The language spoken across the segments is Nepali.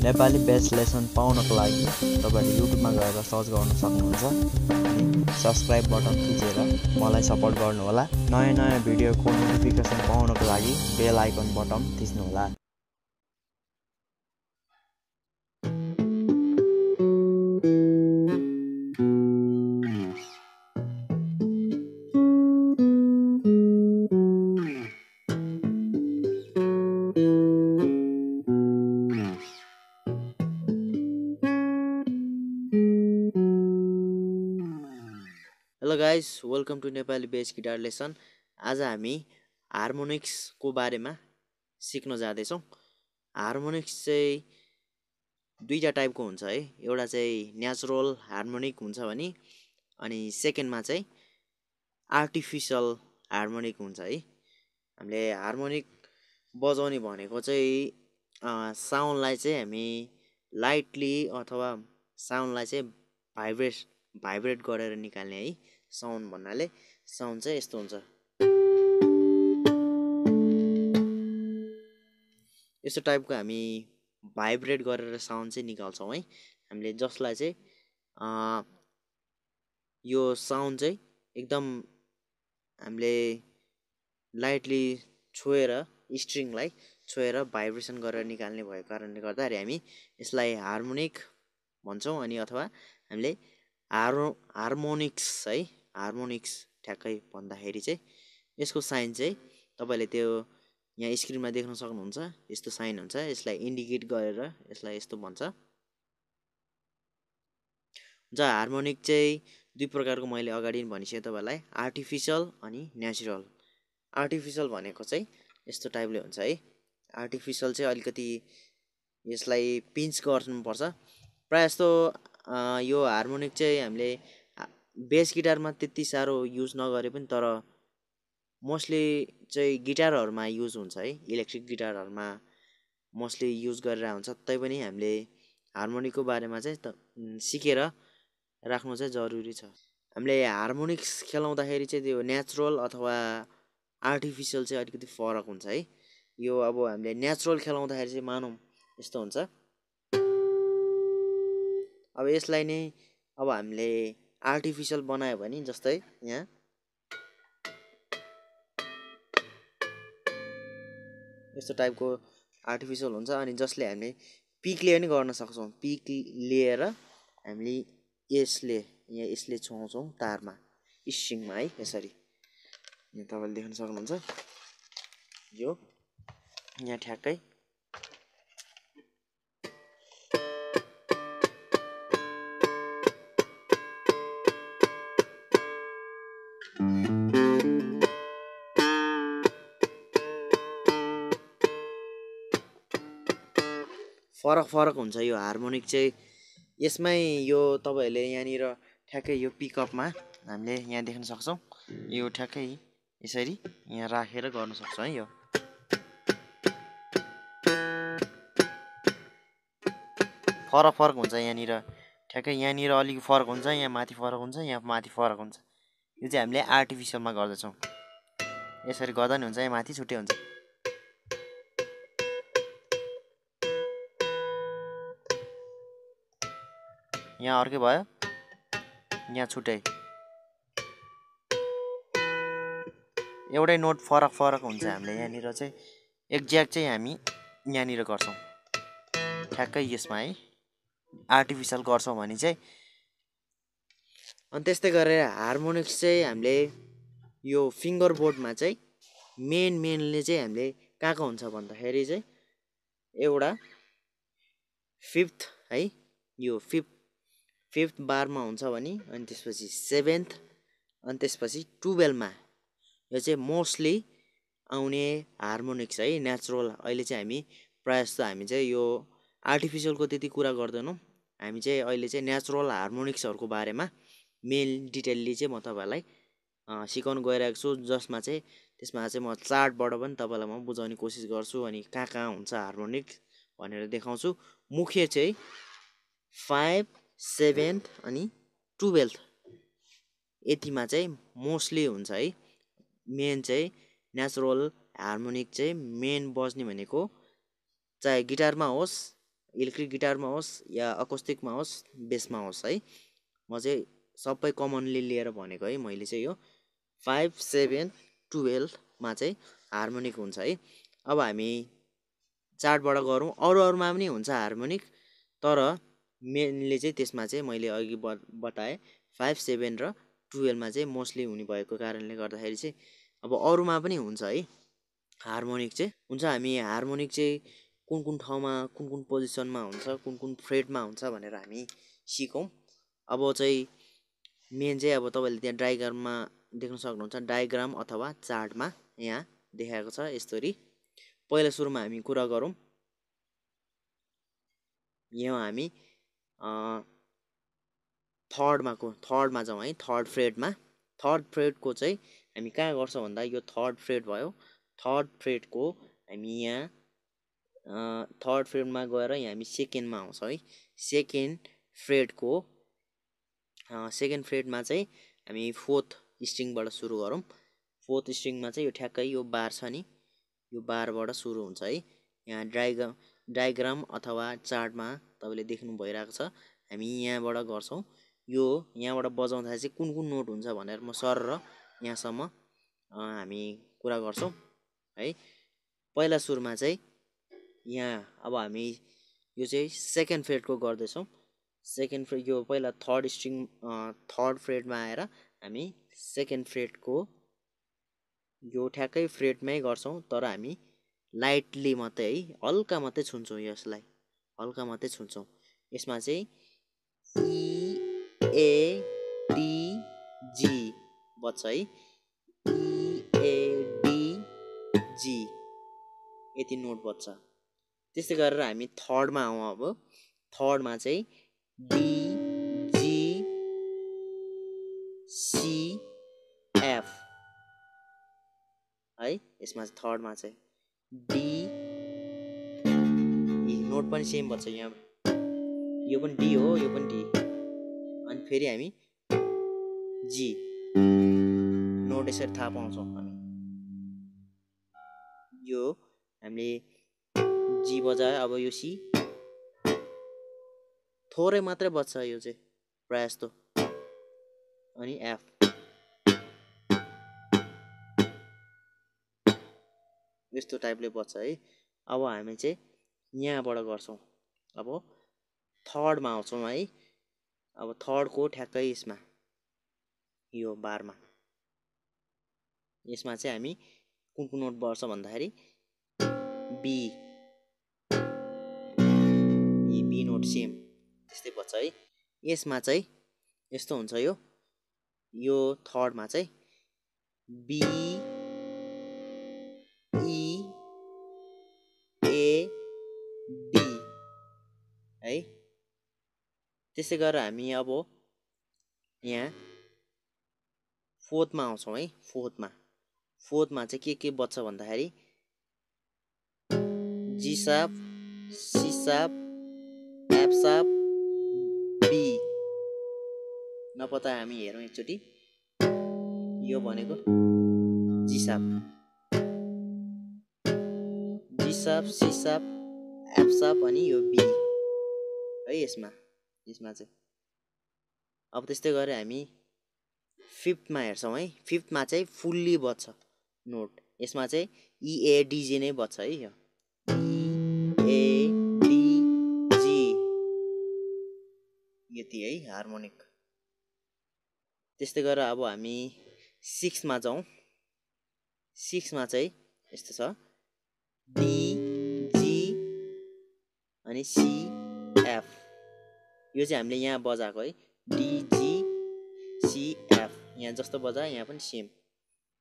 नेपाली बेस लेसन पाउनको लागि तपाईँहरूले युट्युबमा गएर सर्च गर्न सक्नुहुन्छ। अनि सब्सक्राइब बटन थिचेर मलाई सपोर्ट गर्नुहोला। नयाँ नयाँ भिडियोको नोटिफिकेसन पाउनको लागि bell icon button थिच्नुहोला। Guys welcome to Nepali bass guitar lesson आज हामी हार्मोनिक्सको बारेमा सिक्न जाँदैछौँ। हार्मोनिक्स चाहिँ दुईवटा टाइपको हुन्छ है। एउटा चाहिँ नेचुरल हार्मोनिक हुन्छ भने अनि सेकेन्डमा चाहिँ आर्टिफिसियल हार्मोनिक हुन्छ है। हामीले हार्मोनिक बजाउने भनेको चाहिँ साउन्डलाई चाहिँ हामी लाइटली अथवा साउन्डलाई चाहिँ भाइब्रेट भाइब्रेट गरेर निकाल्ने है। साउन्ड भन्नाले साउन्ड चाहिँ यस्तो हुन्छ। यस्तो टाइपको हामी भाइब्रेट गरेर साउन्ड चाहिँ निकाल्छौँ है। हामीले जसलाई चाहिँ यो साउन्ड चाहिँ एकदम हामीले लाइटली छोएर स्ट्रिङलाई छोएर भाइब्रेसन गरेर निकाल्ने भएको कारणले गर्दाखेरि हामी यसलाई हार्मोनिक भन्छौँ अनि अथवा हामीले हार्मो हार्मोनिक्स है हार्मोनिक्स ठ्याक्कै भन्दाखेरि चाहिँ यसको साइन चाहिँ तपाईँले त्यो यहाँ स्क्रिनमा देख्न सक्नुहुन्छ। यस्तो साइन हुन्छ यसलाई इन्डिकेट गरेर यसलाई यस्तो भन्छ। हुन्छ हार्मोनिक चाहिँ दुई प्रकारको मैले अगाडि भनिसकेँ तपाईँलाई। आर्टिफिसियल अनि नेचुरल। आर्टिफिसियल भनेको चाहिँ यस्तो टाइपले हुन्छ है। आर्टिफिसियल चाहिँ अलिकति यसलाई पिन्च गर्नुपर्छ। प्रायः जस्तो यो हार्मोनिक चाहिँ हामीले बेस गिटारमा त्यति साह्रो युज नगरे पनि तर मोस्टली चाहिँ गिटारहरूमा युज हुन्छ है इलेक्ट्रिक गिटारहरूमा मोस्टली युज गरेर हुन्छ। तैपनि हामीले हार्मोनिकको बारेमा चाहिँ सिकेर राख्नु चाहिँ जरुरी छ। हामीले हार्मोनिक्स खेलाउँदाखेरि चाहिँ त्यो नेचुरल अथवा आर्टिफिसियल चाहिँ अलिकति फरक हुन्छ है। यो अब हामीले नेचुरल खेलाउँदाखेरि चाहिँ मानौँ यस्तो हुन्छ। अब यसलाई नै अब हामीले आर्टिफिसियल बनायो भने जस्तै यहाँ। यस्तो टाइपको आर्टिफिसियल हुन्छ अनि जसले हामीले पिकले पनि गर्न सक्छौँ। पिक लिएर हामीले यसले यहाँ यसले छुवाउँछौँ तारमा स्ट्रिङमा है यसरी। यहाँ तपाईँले देख्न सक्नुहुन्छ। यो यहाँ ठ्याक्कै फरक फरक हुन्छ यो हार्मोनिक चाहिँ। यसमै यो तपाईँहरूले यहाँनिर ठ्याक्कै यो पिकअपमा हामीले यहाँ देख्न सक्छौँ। यो ठ्याक्कै यसरी यहाँ राखेर गर्न सक्छौँ है यो। फरक फरक हुन्छ यहाँनिर। ठ्याक्कै यहाँनिर अलिक फरक हुन्छ यहाँ माथि फरक हुन्छ यहाँ माथि फरक हुन्छ। यो चाहिँ हामीले आर्टिफिसियलमा गर्दछौँ। यसरी गर्दा नि हुन्छ यहाँ माथि छुट्टै हुन्छ। यहाँ अर्कै भयो। यहाँ छुट्टै। एउटै नोट फरक फरक हुन्छ हामीले यहाँनिर चाहिँ। एक्ज्याक्ट चाहिँ हामी यहाँनिर गर्छौँ। ठ्याक्कै यसमा है आर्टिफिसियल गर्छौँ भने चाहिँ। अनि त्यस्तै गरेर हार्मोनिक्स चाहिँ हामीले यो फिङ्गर बोर्डमा चाहिँ मेन मेनले चाहिँ हामीले कहाँ कहाँ हुन्छ भन्दाखेरि चाहिँ एउटा फिफ्थ है यो फिफ्थ फिफ्थ बारमा हुन्छ भने अनि त्यसपछि सेभेन्थ अनि त्यसपछि टुवेल्भमा यो चाहिँ मोस्टली आउने हार्मोनिक्स है नेचुरल अहिले चाहिँ हामी प्रायः जस्तो हामी चाहिँ यो आर्टिफिसियलको त्यति कुरा गर्दैनौँ। हामी चाहिँ अहिले चाहिँ नेचुरल हार्मोनिक्सहरूको बारेमा मेन डिटेलली चाहिँ म तपाईँहरूलाई सिकाउनु गइरहेको छु जसमा चाहिँ त्यसमा चाहिँ म चार्टबाट पनि तपाईँलाई म बुझाउने कोसिस गर्छु अनि कहाँ कहाँ हुन्छ हार्मोनिक्स भनेर देखाउँछु। मुख्य चाहिँ फाइभ सेभेन्थ अनि टुवेल्थ यतिमा चाहिँ मोस्टली हुन्छ है मेन चाहिँ नेचुरल हार्मोनिक चाहिँ मेन बज्ने भनेको चाहे गिटारमा होस् इलेक्ट्रिक गिटारमा होस् या अकोस्टिकमा होस् बेसमा होस् है। म चाहिँ सबै कमनली लिएर भनेको है मैले चाहिँ यो फाइभ सेभेन टुवेल्भमा चाहिँ हार्मोनिक हुन्छ है। अब हामी चार्टबाट गरौँ। अरू अरूमा पनि हुन्छ हार्मोनिक तर मेनली चाहिँ त्यसमा चाहिँ मैले अघि बताएँ फाइभ सेभेन र टुवेल्भमा चाहिँ मोस्टली हुने भएको कारणले गर्दाखेरि चाहिँ अब अरूमा पनि हुन्छ है। हार्मोनिक चाहिँ हुन्छ हामी हार्मोनिक चाहिँ कुन कुन ठाउँमा कुन कुन पोजिसनमा हुन्छ कुन कुन फ्रेडमा हुन्छ भनेर हामी सिकौँ। अब चाहिँ मेन चाहिँ अब तपाईँले त्यहाँ डायग्राममा देख्न सक्नुहुन्छ डायग्राम अथवा चार्टमा यहाँ देखाएको छ यस्तरी पहिला सुरुमा हामी कुरा गरौँ। यहाँ हामी थर्डमा को थर्डमा जाउँ है थर्ड फ्रेडमा थर्ड फ्रेडको चाहिँ हामी कहाँ गर्छौँ भन्दा यो थर्ड फ्रेड भयो। थर्ड फ्रेडको हामी यहाँ थर्ड फ्रेडमा गएर यहाँ हामी सेकेन्डमा आउँछौँ है। सेकेन्ड फ्रेडको सेकेन्ड फ्रेडमा चाहिँ हामी फोर्थ स्ट्रिङबाट सुरु गरौँ। फोर्थ स्ट्रिङमा चाहिँ यो ठ्याक्कै यो बार छ नि। यो बारबाट सुरु हुन्छ है। यहाँ डाइग्राम डायग्राम अथवा चार्टमा तपाईँले देख्नु भइरहेको छ। हामी यहाँबाट गर्छौँ। यो यहाँबाट बजाउँदाखेरि चाहिँ कुन कुन नोट हुन्छ भनेर म सर र यहाँसम्म हामी कुरा गर्छौँ। है पहिला सुरुमा चाहिँ यहाँ अब हामी यो चाहिँ सेकेन्ड फ्रेडको गर्दैछौँ। सेकेन्ड फ्रेड यो पहिला थर्ड स्ट्रिङ थर्ड फ्रेडमा आएर हामी सेकेन्ड फ्रेडको यो ठ्याक्कै फ्रेडमै गर्छौँ। तर हामी लाइटली मात्रै है हल्का मात्रै छुन्छौँ यसलाई हल्का मात्रै छुन्छौँ। यसमा चाहिँ इएडिजी बच्छ है। इएडिजी यति नोट बच्छ। त्यस्तै गरेर हामी थर्डमा आउँ अब। थर्डमा चाहिँ डिजी सिएफ है। यसमा थर्डमा चाहिँ डी नोट पनि सेम भन्छ यहाँ। यो पनि डी हो यो पनि डी अनि फेरि हामी जी नोट यसरी थाहा पाउँछौँ हामी। यो हामीले जी बजायो अब यो सी थोरै मात्रै बच्छ यो चाहिँ प्रायः जस्तो। अनि एफ यस्तो टाइपले बच्छ है। अब हामी चाहिँ यहाँबाट गर्छौँ। अब थर्डमा आउँछौँ है। अब थर्डको ठ्याक्कै यसमा। यो बारमा। यसमा चाहिँ हामी कुन कुन नोट बढ्छ भन्दाखेरि बी बी नोट सेम। त्यस्तै बच्छ है। यसमा चाहिँ यस्तो हुन्छ यो। यो थर्डमा चाहिँ बी त्यसै गरेर हामी अब यहाँ फोर्थमा आउँछौँ है फोर्थमा। फोर्थमा चाहिँ के के बच्छ भन्दाखेरि जिसाप सिसाप एपसाप बी नपता हामी हेरौँ एकचोटि। यो भनेको जिसाप जिसाप सिसाप एपसाप अनि यो बी है यसमा। यसमा चाहिँ। अब त्यस्तै गरेर हामी फिफ्थमा हेर्छौँ है। फिफ्थमा चाहिँ फुल्ली बज्छ नोट। यसमा चाहिँ इएडिजी नै बज्छ है यो। इएडिजी यति है हार्मोनिक। त्यस्तै गरेर अब हामी सिक्समा जाउँ। सिक्समा चाहिँ यस्तो छ। डिजी अनि सिएफ यो चाहिँ हामीले यहाँ बजाएको है डिजिसिएफ यहाँ जस्तो बजा यहाँ पनि सेम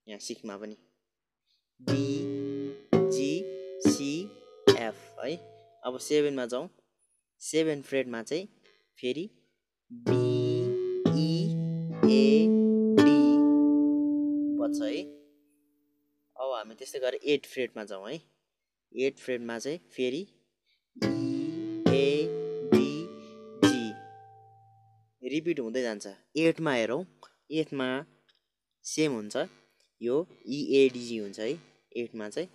यहाँ सिक्समा पनि। डिजिसिएफ है अब सेभेनमा जाउँ। सेभेन फ्रेडमा चाहिँ फेरि बिइएडी बज्छ है। अब हामी त्यस्तै गरेर एट फ्रेडमा जाउँ है। एट फ्रेडमा चाहिँ फेरि रिपिट हुँदै जान्छ। एटमा हेरौँ। एटमा सेम हुन्छ। यो इएडिजी हुन्छ है। एटमा चाहिँ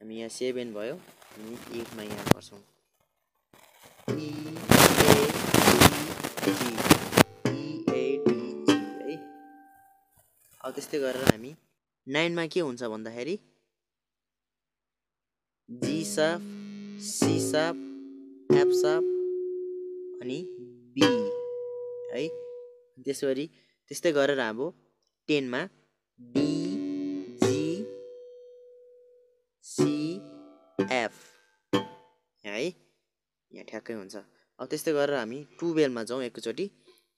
हामी यहाँ सेभेन भयो। हामी एटमा यहाँ गर्छौँ। जी इएडिजी है। अब त्यस्तै गरेर हामी नाइनमा के हुन्छ भन्दाखेरि? G sharp C sharp F sharp अनि बी है। त्यसो गरी त्यस्तै गरेर अब टेनमा एफ है। यहाँ ठ्याक्कै हुन्छ। अब त्यस्तै गरेर हामी टुवेल्भमा जाउँ एकैचोटि।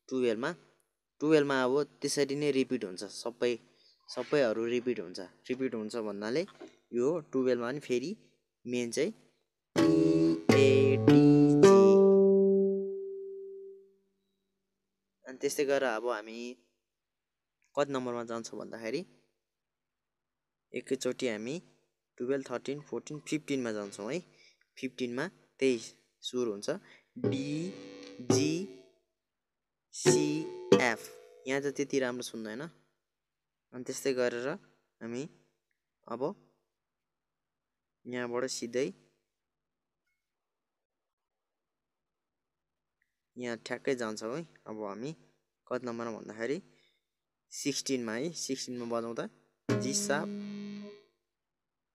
टुवेल्भमा टुवेल्भमा अब त्यसरी नै रिपिट हुन्छ। सबै सबैहरू रिपिट हुन्छ। रिपिट हुन्छ भन्नाले यो टुवेल्भमा पनि फेरि मेन चाहिँ अनि त्यस्तै गरेर अब हामी कति नम्बरमा जान्छौँ भन्दाखेरि एकैचोटि हामी टुवेल्भ थर्टिन फोर्टिन फिफ्टिनमा जान्छौँ है। फिफ्टिनमा त्यही सुरु हुन्छ। डिजी सिएफ यहाँ चाहिँ त्यति राम्रो सुन्दैन। अनि त्यस्तै गरेर हामी अब यहाँबाट सिधै यहाँ ठ्याक्कै जान्छौँ है। अब हामी कति नम्बरमा भन्दाखेरि सिक्सटिनमा है। सिक्सटिनमा बजाउँदा G sharp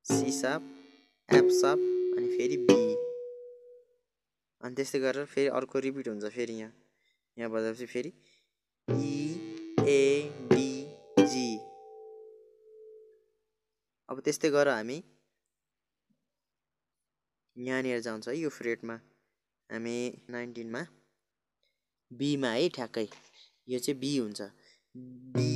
C sharp F sharp अनि फेरि बी। अनि त्यस्तै गरेर फेरि अर्को रिपिट हुन्छ फेरि यहाँ। यहाँ बजाएपछि फेरि इएडिजी अब त्यस्तै गरेर हामी यहाँनिर जान्छ है यो फ्रेटमा। हामी नाइन्टिनमा बीमा है ठ्याक्कै। यो चाहिँ बी हुन्छ। बी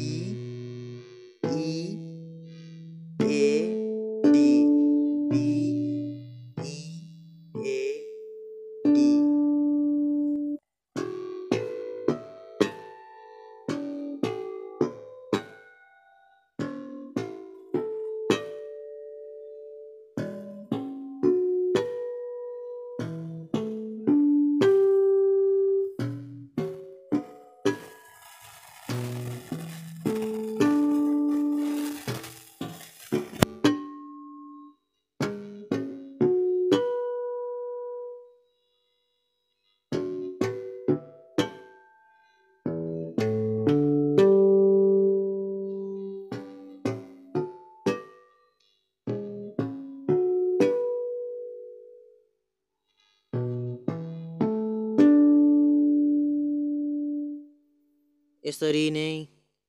यसरी नै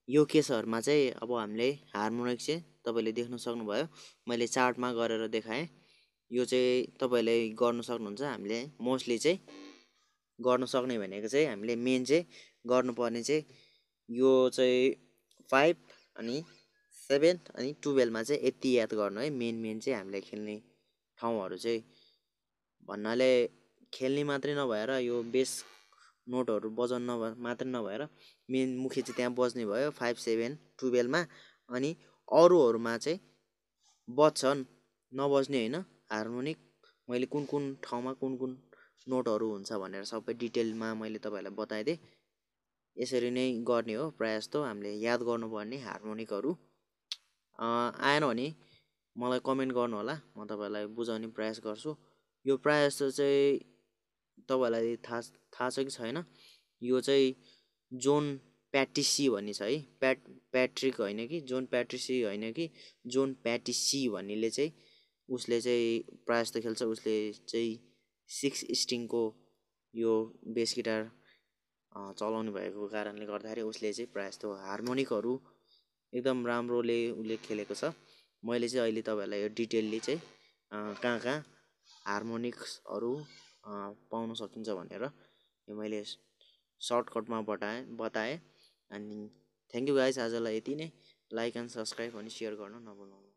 यो केसहरूमा चाहिँ अब हामीले हार्मोनिक चाहिँ तपाईँले देख्न सक्नुभयो। मैले चार्टमा गरेर देखाएँ। यो चाहिँ तपाईँहरूले गर्नु सक्नुहुन्छ। हामीले मोस्टली चाहिँ गर्नु सक्ने भनेको चाहिँ हामीले मेन चाहिँ गर्नुपर्ने चाहिँ यो चाहिँ फाइभ अनि सेभेन अनि टुवेल्भमा चाहिँ यति याद गर्नु है। मेन मेन चाहिँ हामीले खेल्ने ठाउँहरू चाहिँ भन्नाले खेल्ने मात्रै नभएर यो बेस नोटहरू बजाउनु मात्रै नभएर मेन मुख्य चाहिँ त्यहाँ बज्ने भयो फाइभ सेभेन टुवेल्भमा अनि अरूहरूमा चाहिँ बज्छन् नबज्ने होइन। हार्मोनिक मैले कुन कुन ठाउँमा कुन कुन नोटहरू हुन्छ भनेर सबै डिटेलमा मैले तपाईँहरूलाई बताइदिएँ। यसरी नै गर्ने हो प्रायः जस्तो। हामीले याद गर्नुपर्ने हार्मोनिकहरू। आएन भने मलाई कमेन्ट गर्नु होला म तपाईँहरूलाई बुझाउने प्रयास गर्छु। यो प्रायः जस्तो चाहिँ तपाईँहरूलाई थाहा थाहा छ कि छैन? यो चाहिँ जोन प्याटिसी भन्ने छ है। प्याट प्याट्रिक होइन कि जोन प्याट्रिसी होइन कि जोन प्याटिसी भन्नेले चाहिँ उसले चाहिँ प्रायः जस्तो खेल्छ। उसले चाहिँ सिक्स स्ट्रिङको यो बेस गिटार चलाउनु भएको कारणले गर्दाखेरि उसले चाहिँ प्रायः जस्तो हार्मोनिकहरू एकदम राम्रोले उसले खेलेको छ। मैले चाहिँ अहिले तपाईँहरूलाई यो डिटेलली चाहिँ कहाँ कहाँ हार्मोनिक्सहरू पाउन सकिन्छ भनेर यो मैले सर्टकटमा बताएँ बताएँ। अनि थ्याङ्क यू गाइस आजलाई यति नै। लाइक एन्ड सब्सक्राइब अनि सेयर गर्न नभुल्नु